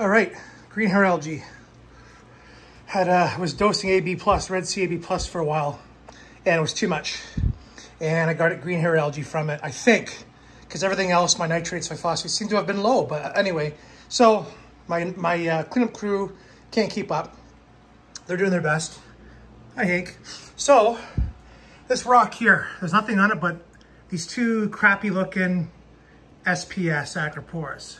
All right, green hair algae. Had uh, was dosing AB plus, Red Sea AB plus for a while, and it was too much. And I got it green hair algae from it, I think, because everything else, my nitrates, my phosphates, seem to have been low. But anyway, so my my uh, cleanup crew can't keep up. They're doing their best. Hi, Hank. So this rock here, there's nothing on it but these two crappy looking SPS acropores.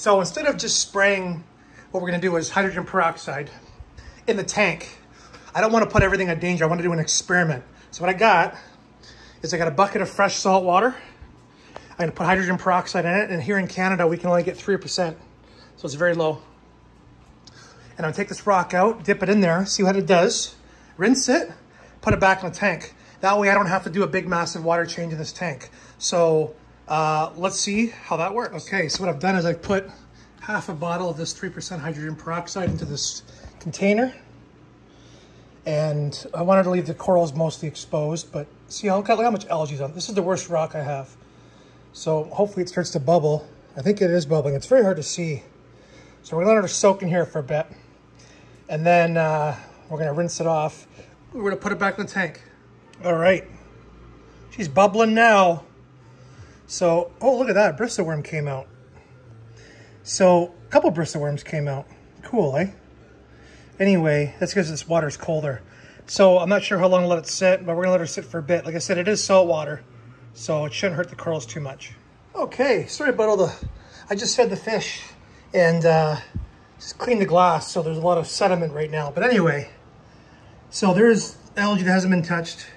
So instead of just spraying, what we're gonna do is hydrogen peroxide in the tank. I don't wanna put everything in danger. I wanna do an experiment. So what I got is I got a bucket of fresh salt water. I'm gonna put hydrogen peroxide in it. And here in Canada, we can only get 3%. So it's very low. And I'm gonna take this rock out, dip it in there, see what it does, rinse it, put it back in the tank. That way I don't have to do a big massive water change in this tank. So uh, let's see how that works. Okay, so what I've done is I've put half a bottle of this 3% hydrogen peroxide into this container. And I wanted to leave the corals mostly exposed, but see how, look how much algae is on. This is the worst rock I have. So hopefully it starts to bubble. I think it is bubbling. It's very hard to see. So we're gonna let her soak in here for a bit. And then uh, we're gonna rinse it off. We're gonna put it back in the tank. All right. She's bubbling now. So, oh, look at that. Bristleworm came out. So, a couple bristleworms came out. Cool, eh? Anyway, that's because this water's colder. So, I'm not sure how long to let it sit, but we're going to let her sit for a bit. Like I said, it is salt water, so it shouldn't hurt the corals too much. Okay, sorry about all the... I just fed the fish and uh, just cleaned the glass, so there's a lot of sediment right now. But anyway, so there's algae that hasn't been touched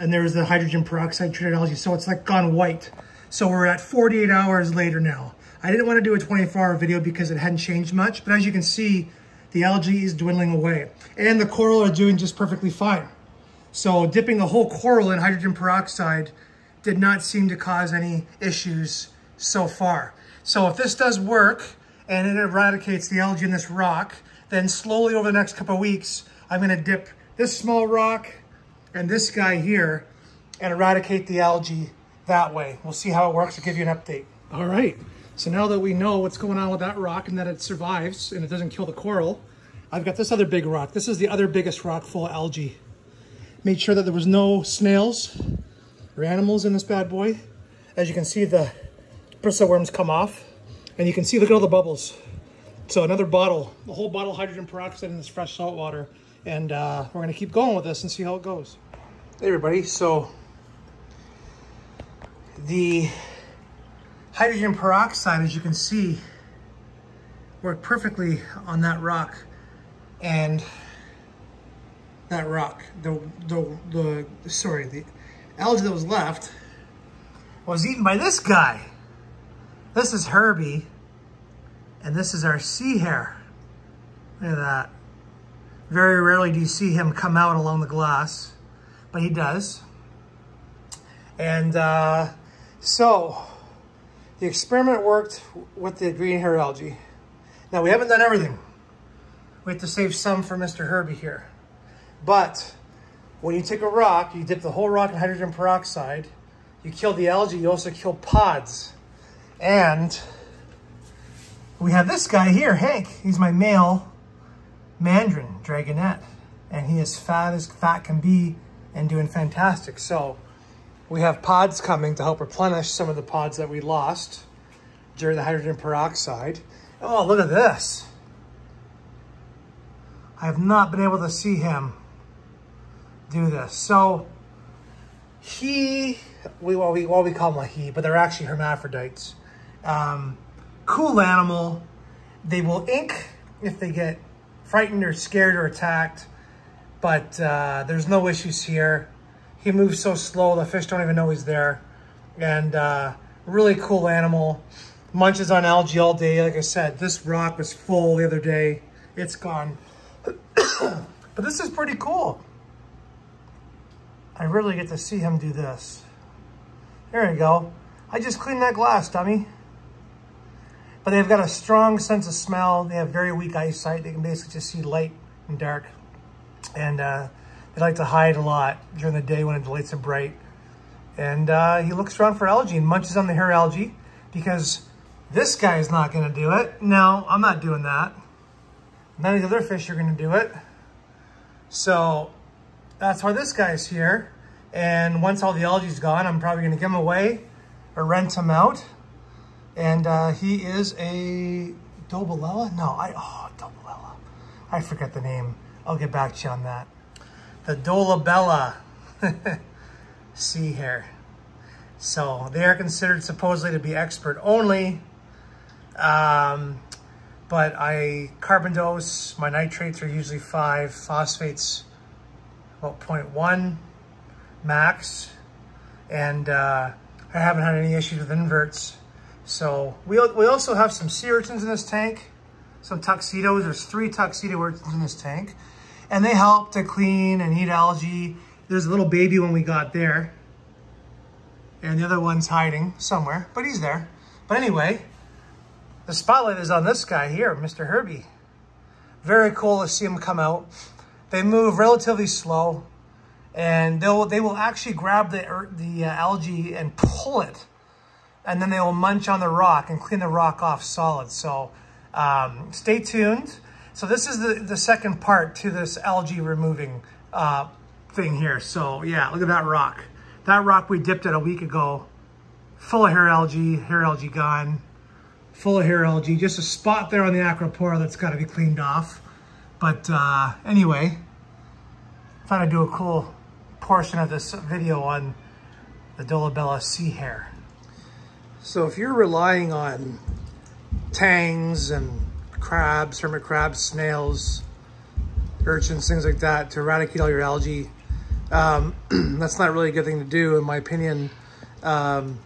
and there's the hydrogen peroxide treated algae. So it's like gone white. So we're at 48 hours later now. I didn't want to do a 24 hour video because it hadn't changed much, but as you can see, the algae is dwindling away and the coral are doing just perfectly fine. So dipping the whole coral in hydrogen peroxide did not seem to cause any issues so far. So if this does work and it eradicates the algae in this rock, then slowly over the next couple of weeks, I'm gonna dip this small rock and this guy here and eradicate the algae that way. We'll see how it works. I'll give you an update. All right. So now that we know what's going on with that rock and that it survives and it doesn't kill the coral, I've got this other big rock. This is the other biggest rock full of algae. Made sure that there was no snails or animals in this bad boy. As you can see, the bristleworms come off and you can see, look at all the bubbles. So another bottle, a whole bottle of hydrogen peroxide in this fresh salt water. And uh, we're gonna keep going with this and see how it goes. Hey everybody, so the hydrogen peroxide, as you can see, worked perfectly on that rock and that rock, the, the, the, sorry, the algae that was left was eaten by this guy. This is Herbie, and this is our sea hare. Look at that. Very rarely do you see him come out along the glass, but he does. And uh, so the experiment worked with the green hair algae. Now we haven't done everything. We have to save some for Mr. Herbie here. But when you take a rock, you dip the whole rock in hydrogen peroxide, you kill the algae, you also kill pods. And we have this guy here, Hank. He's my male mandarin dragonet. And he is fat as fat can be and doing fantastic. So we have pods coming to help replenish some of the pods that we lost during the hydrogen peroxide. Oh, look at this. I have not been able to see him do this. So he, we, well, we, well, we call him a he, but they're actually hermaphrodites. Um, cool animal. They will ink if they get frightened or scared or attacked, but uh, there's no issues here. He moves so slow, the fish don't even know he's there. And uh, really cool animal. Munches on algae all day. Like I said, this rock was full the other day. It's gone. but this is pretty cool. I really get to see him do this. There you go. I just cleaned that glass, dummy but they've got a strong sense of smell. They have very weak eyesight. They can basically just see light and dark. And uh, they like to hide a lot during the day when the lights are bright. And uh, he looks around for algae and munches on the hair algae because This guy is not gonna do it. No, I'm not doing that. None of the other fish are gonna do it. So that's why this guy's here. And once all the algae's gone, I'm probably gonna give him away or rent him out. And uh, he is a Dobelella? No, I, oh, Dobelella. I forget the name. I'll get back to you on that. The Dolabella sea hare. So they are considered supposedly to be expert only. Um, but I carbon dose, my nitrates are usually five, phosphates about 0.1 max. And uh, I haven't had any issues with inverts. So we, we also have some sea urchins in this tank, some tuxedos. There's three tuxedo urchins in this tank. And they help to clean and eat algae. There's a little baby one we got there. And the other one's hiding somewhere, but he's there. But anyway, the spotlight is on this guy here, Mr. Herbie. Very cool to see him come out. They move relatively slow and they'll, they will actually grab the, the uh, algae and pull it. And then they will munch on the rock and clean the rock off solid. So um, stay tuned. So this is the, the second part to this algae removing uh, thing here. So yeah, look at that rock. That rock we dipped it a week ago, full of hair algae, hair algae gone, full of hair algae. Just a spot there on the acropora that's got to be cleaned off. But uh, anyway, thought I'd do a cool portion of this video on the Dolabella sea hare. So if you're relying on tangs and crabs, hermit crabs, snails, urchins, things like that to eradicate all your algae, um, that's not really a good thing to do, in my opinion. Um,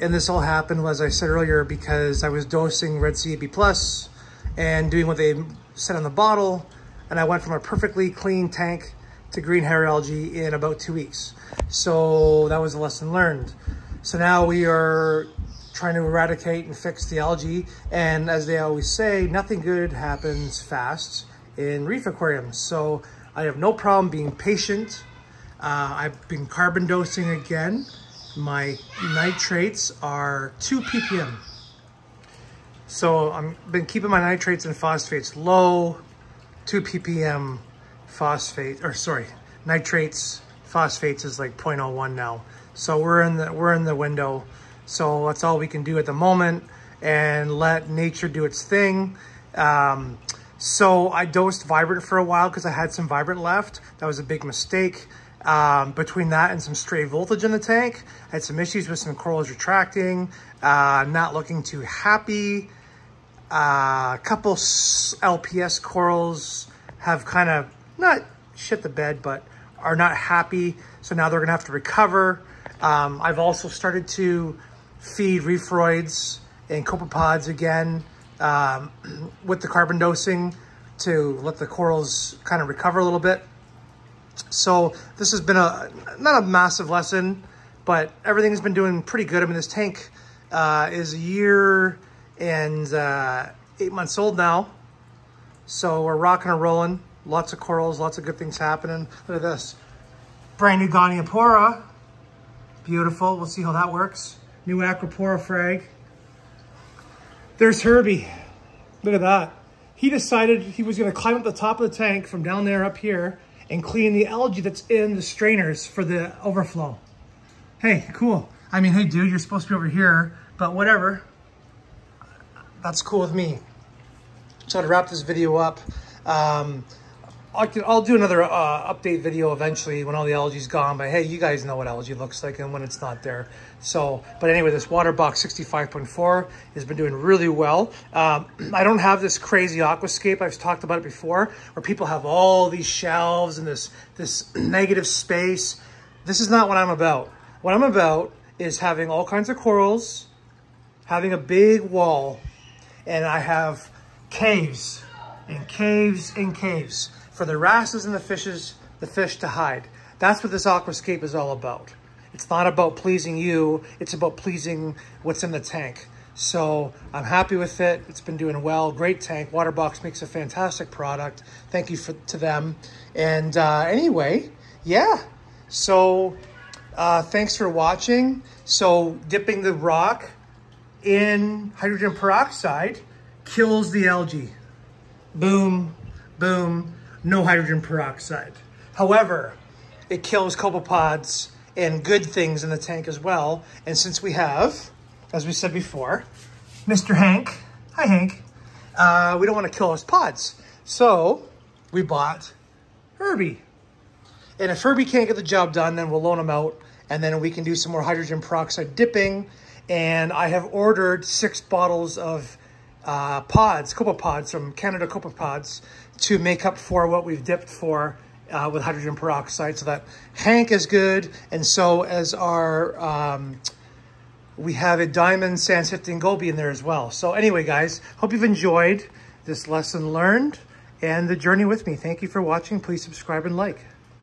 and this all happened, as I said earlier, because I was dosing Red Sea AB Plus and doing what they said on the bottle. And I went from a perfectly clean tank to green hair algae in about two weeks. So that was a lesson learned. So now we are trying to eradicate and fix the algae. And as they always say, nothing good happens fast in reef aquariums. So I have no problem being patient uh, I've been carbon dosing again. My nitrates are 2 ppm. So I've been keeping my nitrates and phosphates low, 2 ppm phosphate, or sorry, nitrates, phosphates is like 0.01 now. So we're in the we're in the window. So that's all we can do at the moment and let nature do its thing. Um, so I dosed Vibrant for a while because I had some Vibrant left. That was a big mistake. Um, between that and some stray voltage in the tank, I had some issues with some corals retracting, uh, not looking too happy. Uh, a couple LPS corals have kind of not shit the bed, but are not happy. So now they're gonna have to recover. Um, I've also started to feed Reef-Roids and copepods again um, with the carbon dosing to let the corals kind of recover a little bit. So this has been a, not a massive lesson, but everything's been doing pretty good. I mean, this tank uh, is a year and uh, eight months old now. So we're rocking and rolling. Lots of corals, lots of good things happening. Look at this. Brand new Goniopora. Beautiful. We'll see how that works. New Acropora frag. There's Herbie. Look at that. He decided he was going to climb up the top of the tank from down there up here and clean the algae that's in the strainers for the overflow. Hey, cool. I mean, hey, dude, you're supposed to be over here, but whatever. That's cool with me. So to wrap this video up, um, I'll, do another uh, update video eventually when all the algae's gone, but hey, you guys know what algae looks like and when it's not there. So, but anyway, this Waterbox 65.4 has been doing really well. Um, I don't have this crazy aquascape. I've talked about it before, where people have all these shelves and this, this negative space. This is not what I'm about. What I'm about is having all kinds of corals, having a big wall, and I have caves and caves and caves for the wrasses and the fishes, the fish to hide. That's what this aquascape is all about. It's not about pleasing you. It's about pleasing what's in the tank. So I'm happy with it. It's been doing well. Great tank. Waterbox makes a fantastic product. Thank you for, to them. And uh, anyway, yeah. So uh, thanks for watching. So dipping the rock in hydrogen peroxide kills the algae. Boom, boom, no hydrogen peroxide. However, it kills copepods and good things in the tank as well. And since we have, as we said before, Mr. Hank, hi Hank, uh, we don't want to kill those pods. So we bought Herbie. And if Herbie can't get the job done, then we'll loan him out and then we can do some more hydrogen peroxide dipping. And I have ordered six bottles of uh, pods, from Canada Copepods to make up for what we've dipped for uh, with hydrogen peroxide so that Hank is good and so as our, um, we have a diamond sand sifting goby in there as well. So anyway, guys, hope you've enjoyed this lesson learned and the journey with me. Thank you for watching. Please subscribe and like.